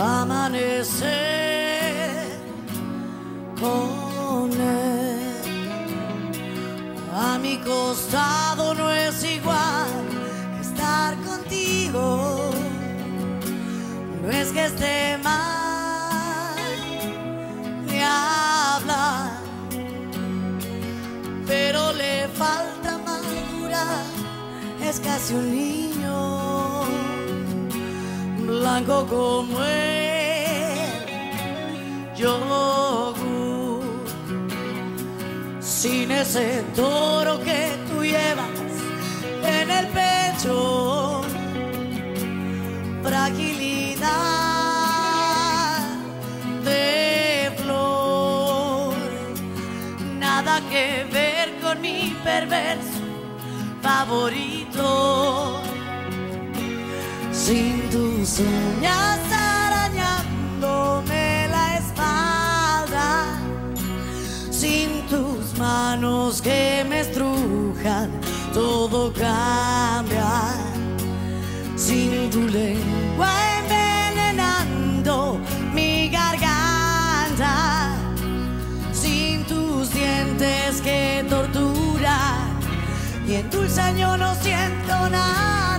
amanecer con él. A mi costado no es igual que estar contigo. No es que esté mal falta madurar. Es casi un niño blanco como el yogur, sin ese toro que tú llevas en el pecho, fragilidad nada que ver con mi perverso favorito. Sin tus uñas arañándome la espalda, sin tus manos que me estrujan, todo cambia, sin tu lengua envenenando mi y en dulce año no siento nada.